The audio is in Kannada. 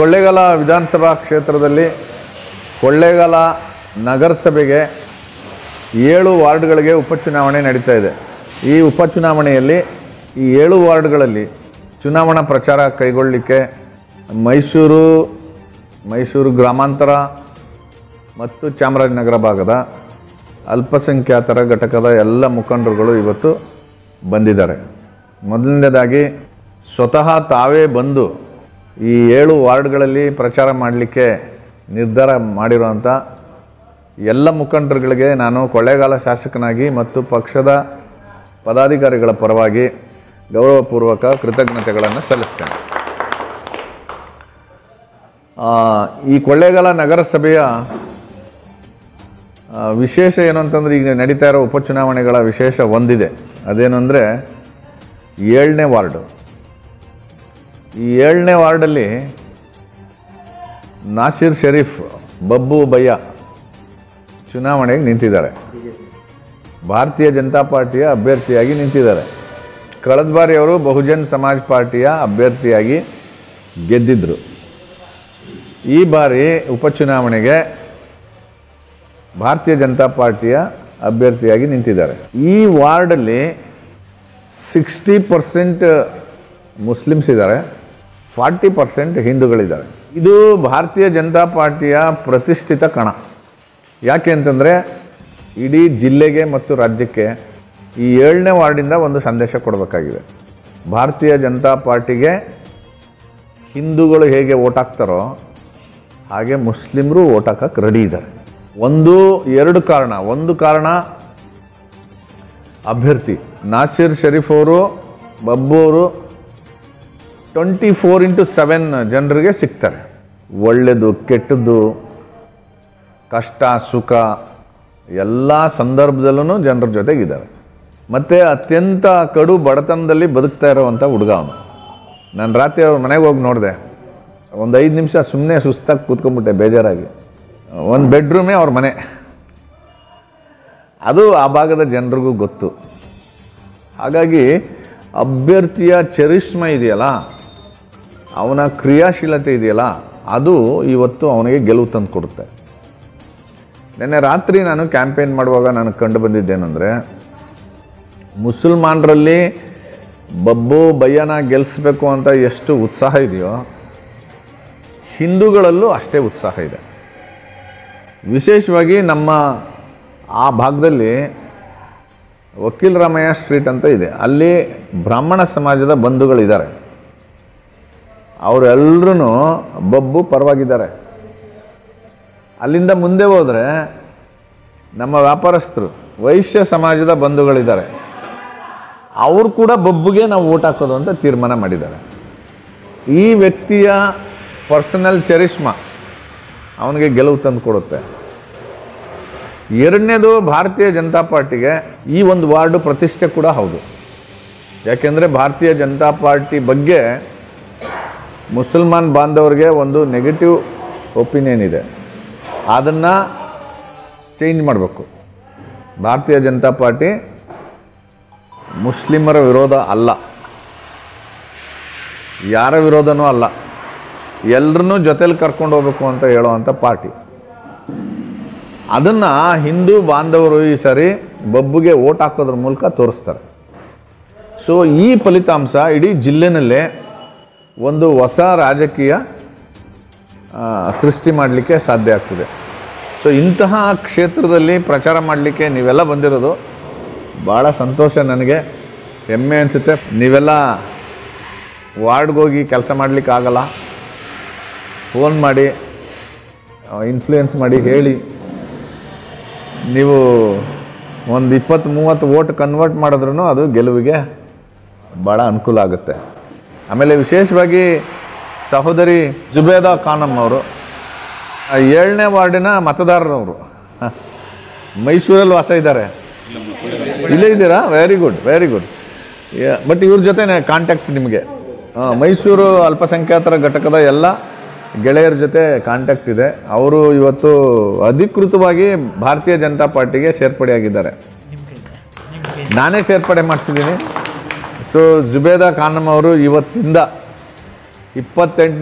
ಕೊಳ್ಳೇಗಾಲ ವಿಧಾನಸಭಾ ಕ್ಷೇತ್ರದಲ್ಲಿ ಕೊಳ್ಳೇಗಾಲ ನಗರಸಭೆಗೆ ಏಳು ವಾರ್ಡ್ಗಳಿಗೆ ಉಪಚುನಾವಣೆ ನಡೀತಾ ಇದೆ. ಈ ಉಪಚುನಾವಣೆಯಲ್ಲಿ ಈ ಏಳು ವಾರ್ಡ್ಗಳಲ್ಲಿ ಚುನಾವಣಾ ಪ್ರಚಾರ ಕೈಗೊಳ್ಳಲಿಕ್ಕೆ ಮೈಸೂರು ಮೈಸೂರು ಗ್ರಾಮಾಂತರ ಮತ್ತು ಚಾಮರಾಜನಗರ ಭಾಗದ ಅಲ್ಪಸಂಖ್ಯಾತರ ಘಟಕದ ಎಲ್ಲ ಮುಖಂಡರುಗಳು ಇವತ್ತು ಬಂದಿದ್ದಾರೆ. ಮೊದಲನೇದಾಗಿ ಸ್ವತಃ ತಾವೇ ಬಂದು ಈ ಏಳು ವಾರ್ಡ್ಗಳಲ್ಲಿ ಪ್ರಚಾರ ಮಾಡಲಿಕ್ಕೆ ನಿರ್ಧಾರ ಮಾಡಿರುವಂಥ ಎಲ್ಲ ಮುಖಂಡರುಗಳಿಗೆ ನಾನು ಕೊಳ್ಳೇಗಾಲ ಶಾಸಕನಾಗಿ ಮತ್ತು ಪಕ್ಷದ ಪದಾಧಿಕಾರಿಗಳ ಪರವಾಗಿ ಗೌರವಪೂರ್ವಕ ಕೃತಜ್ಞತೆಗಳನ್ನು ಸಲ್ಲಿಸ್ತೇನೆ. ಈ ಕೊಳ್ಳೇಗಾಲ ನಗರಸಭೆಯ ವಿಶೇಷ ಏನು ಅಂತಂದರೆ ಈಗ ನಡೀತಾ ಇರೋ ಉಪಚುನಾವಣೆಗಳ ವಿಶೇಷ ಒಂದಿದೆ. ಅದೇನೆಂದರೆ ಏಳನೇ ವಾರ್ಡು. ಈ ಏಳನೇ ವಾರ್ಡಲ್ಲಿ ನಾಸಿರ್ ಶರೀಫ್, ಬಬ್ಬು ಬಯ್ಯ ಚುನಾವಣೆಗೆ ನಿಂತಿದ್ದಾರೆ. ಭಾರತೀಯ ಜನತಾ ಪಾರ್ಟಿಯ ಅಭ್ಯರ್ಥಿಯಾಗಿ ನಿಂತಿದ್ದಾರೆ. ಕಳೆದ ಬಾರಿ ಅವರು ಬಹುಜನ್ ಸಮಾಜ್ ಪಾರ್ಟಿಯ ಅಭ್ಯರ್ಥಿಯಾಗಿ ಗೆದ್ದಿದ್ದರು ಈ ಬಾರಿ ಉಪಚುನಾವಣೆಗೆ ಭಾರತೀಯ ಜನತಾ ಪಾರ್ಟಿಯ ಅಭ್ಯರ್ಥಿಯಾಗಿ ನಿಂತಿದ್ದಾರೆ. ಈ ವಾರ್ಡಲ್ಲಿ ಸಿಕ್ಸ್ಟಿ ಪರ್ಸೆಂಟ್ ಮುಸ್ಲಿಮ್ಸ್ ಇದ್ದಾರೆ. ಫಾರ್ಟಿ ಪರ್ಸೆಂಟ್ ಹಿಂದೂಗಳಿದ್ದಾರೆ. ಇದು ಭಾರತೀಯ ಜನತಾ ಪಾರ್ಟಿಯ ಪ್ರತಿಷ್ಠಿತ ಕಣ. ಯಾಕೆ ಅಂತಂದರೆ ಇಡೀ ಜಿಲ್ಲೆಗೆ ಮತ್ತು ರಾಜ್ಯಕ್ಕೆ ಈ ಏಳನೇ ವಾರ್ಡಿಂದ ಒಂದು ಸಂದೇಶ ಕೊಡಬೇಕಾಗಿದೆ. ಭಾರತೀಯ ಜನತಾ ಪಾರ್ಟಿಗೆ ಹಿಂದೂಗಳು ಹೇಗೆ ಓಟ್ ಹಾಕ್ತಾರೋ ಹಾಗೆ ಮುಸ್ಲಿಮರು ಓಟ್ ಹಾಕಕ್ಕೆ ರೆಡಿ ಇದ್ದಾರೆ. ಒಂದು, ಎರಡು ಕಾರಣ. ಒಂದು ಕಾರಣ ಅಭ್ಯರ್ಥಿ. ನಾಸಿರ್ ಶರೀಫ್ ಅವರು, ಬಬ್ಬು ಅವರು ಟ್ವೆಂಟಿ ಫೋರ್ ಇಂಟು ಸೆವೆನ್ ಜನರಿಗೆ ಸಿಗ್ತಾರೆ. ಒಳ್ಳೆಯದು ಕೆಟ್ಟದ್ದು ಕಷ್ಟ, ಸುಖ, ಎಲ್ಲ ಸಂದರ್ಭದಲ್ಲೂ ಜನರ ಜೊತೆಗಿದ್ದಾರೆ. ಮತ್ತು ಅತ್ಯಂತ ಕಡು ಬಡತನದಲ್ಲಿ ಬದುಕ್ತಾ ಇರೋವಂಥ ಹುಡುಗ ಅವನು. ನಾನು ರಾತ್ರಿ ಅವ್ರ ಮನೆಗೆ ಹೋಗಿ ನೋಡಿದೆ. ಒಂದು ಐದು ನಿಮಿಷ ಸುಮ್ಮನೆ ಸುಸ್ತಾಗಿ ಕೂತ್ಕೊಂಡ್ಬಿಟ್ಟೆ ಬೇಜಾರಾಗಿ. ಒಂದು ಬೆಡ್ರೂಮೇ ಅವ್ರ ಮನೆ. ಅದು ಆ ಭಾಗದ ಜನರಿಗೂ ಗೊತ್ತು. ಹಾಗಾಗಿ ಅಭ್ಯರ್ಥಿಯ ಚರಿಷ್ಮ ಇದೆಯಲ್ಲ ಅವನ ಕ್ರಿಯಾಶೀಲತೆ ಇದೆಯಲ್ಲ, ಅದು ಇವತ್ತು ಅವನಿಗೆ ಗೆಲುವು ತಂದು ಕೊಡುತ್ತೆ ನಿನ್ನೆ ರಾತ್ರಿ ನಾನು ಕ್ಯಾಂಪೇನ್ ಮಾಡುವಾಗ ನಾನು ಕಂಡು ಬಂದಿದ್ದೇನೆಂದರೆ, ಮುಸಲ್ಮಾನರಲ್ಲಿ ಬಬ್ಬು ಬಯ್ಯನ ಗೆಲ್ಲಿಸ್ಬೇಕು ಅಂತ ಎಷ್ಟು ಉತ್ಸಾಹ ಇದೆಯೋ, ಹಿಂದೂಗಳಲ್ಲೂ ಅಷ್ಟೇ ಉತ್ಸಾಹ ಇದೆ. ವಿಶೇಷವಾಗಿ ನಮ್ಮ ಆ ಭಾಗದಲ್ಲಿ ವಕೀಲ್ ರಾಮಯ್ಯ ಸ್ಟ್ರೀಟ್ ಅಂತ ಇದೆ. ಅಲ್ಲಿ ಬ್ರಾಹ್ಮಣ ಸಮಾಜದ ಬಂಧುಗಳಿದ್ದಾರೆ. ಅವರೆಲ್ಲರೂ ಬಬ್ಬು ಪರವಾಗಿದ್ದಾರೆ. ಅಲ್ಲಿಂದ ಮುಂದೆ ಹೋದರೆ ನಮ್ಮ ವ್ಯಾಪಾರಸ್ಥರು, ವೈಶ್ಯ ಸಮಾಜದ ಬಂಧುಗಳಿದ್ದಾರೆ. ಅವರು ಕೂಡ ಬಬ್ಬುಗೆ ನಾವು ಓಟ್ ಹಾಕೋದು ಅಂತ ತೀರ್ಮಾನ ಮಾಡಿದ್ದಾರೆ. ಈ ವ್ಯಕ್ತಿಯ ಪರ್ಸನಲ್ ಚರಿಷ್ಮ ಅವನಿಗೆ ಗೆಲುವು ತಂದು ಕೊಡುತ್ತೆ. ಎರಡನೇದು ಭಾರತೀಯ ಜನತಾ ಪಾರ್ಟಿಗೆ ಈ ಒಂದು ವಾರ್ಡು ಪ್ರತಿಷ್ಠೆ ಕೂಡ ಹೌದು. ಯಾಕೆಂದರೆ ಭಾರತೀಯ ಜನತಾ ಪಾರ್ಟಿ ಬಗ್ಗೆ ಮುಸಲ್ಮಾನ್ ಬಾಂಧವರಿಗೆ ಒಂದು ನೆಗೆಟಿವ್ ಒಪಿನಿಯನ್ ಇದೆ. ಅದನ್ನು ಚೇಂಜ್ ಮಾಡಬೇಕು. ಭಾರತೀಯ ಜನತಾ ಪಾರ್ಟಿ ಮುಸ್ಲಿಮರ ವಿರೋಧ ಅಲ್ಲ. ಯಾರ ವಿರೋಧನೂ ಅಲ್ಲ. ಎಲ್ಲರನ್ನೂ ಜೊತೇಲಿ ಕರ್ಕೊಂಡು ಹೋಗ್ಬೇಕು ಅಂತ ಹೇಳುವಂಥ ಪಾರ್ಟಿ. ಅದನ್ನು ಹಿಂದೂ ಬಾಂಧವರು ಈ ಸರಿ ಬಬ್ಬುಗೆ ಓಟ್ ಹಾಕೋದ್ರ ಮೂಲಕ ತೋರಿಸ್ತಾರೆ. ಸೊ ಈ ಫಲಿತಾಂಶ ಇಡೀ ಜಿಲ್ಲೆನಲ್ಲೇ ಒಂದು ಹೊಸ ರಾಜಕೀಯ ಸೃಷ್ಟಿ ಮಾಡಲಿಕ್ಕೆ ಸಾಧ್ಯ ಆಗ್ತದೆ. ಸೊ ಇಂತಹ ಕ್ಷೇತ್ರದಲ್ಲಿ ಪ್ರಚಾರ ಮಾಡಲಿಕ್ಕೆ ನೀವೆಲ್ಲ ಬಂದಿರೋದು ಭಾಳ ಸಂತೋಷ ನನಗೆ. ಹೆಮ್ಮೆ ಅನಿಸುತ್ತೆ. ನೀವೆಲ್ಲ ವಾರ್ಡ್ಗೋಗಿ ಕೆಲಸ ಮಾಡಲಿಕ್ಕೆ ಆಗಲ್ಲ ಫೋನ್ ಮಾಡಿ ಇನ್ಫ್ಲೂಯೆನ್ಸ್ ಮಾಡಿ ಹೇಳಿ. ನೀವು ಒಂದು ಇಪ್ಪತ್ತು ಮೂವತ್ತು ವೋಟ್ ಕನ್ವರ್ಟ್ ಮಾಡಿದ್ರೂ ಅದು ಗೆಲುವಿಗೆ ಭಾಳ ಅನುಕೂಲ ಆಗುತ್ತೆ. ಆಮೇಲೆ ವಿಶೇಷವಾಗಿ ಸಹೋದರಿ ಜುಬೇದಾ ಖಾನಮ್ ಅವರು ಏಳನೇ ವಾರ್ಡಿನ ಮತದಾರರವರು. ಮೈಸೂರಲ್ಲಿ ವಾಸ ಇದ್ದಾರೆ. ಇಲ್ಲೇ ಇದ್ದೀರಾ? Very good very good but ಇವ್ರ ಜೊತೆ ಕಾಂಟ್ಯಾಕ್ಟ್ ನಿಮಗೆ. ಮೈಸೂರು ಅಲ್ಪಸಂಖ್ಯಾತರ ಘಟಕದ ಎಲ್ಲ ಗೆಳೆಯರ ಜೊತೆ ಕಾಂಟ್ಯಾಕ್ಟ್ ಇದೆ. ಅವರು ಇವತ್ತು ಅಧಿಕೃತವಾಗಿ ಭಾರತೀಯ ಜನತಾ ಪಾರ್ಟಿಗೆ ಸೇರ್ಪಡೆಯಾಗಿದ್ದಾರೆ. ನಾನೇ ಸೇರ್ಪಡೆ ಮಾಡಿಸಿದ್ದೀನಿ. ಸೊ ಜುಬೇದಾ ಖಾನಮ್ ಅವರು ಇವತ್ತಿಂದ ಇಪ್ಪತ್ತೆಂಟು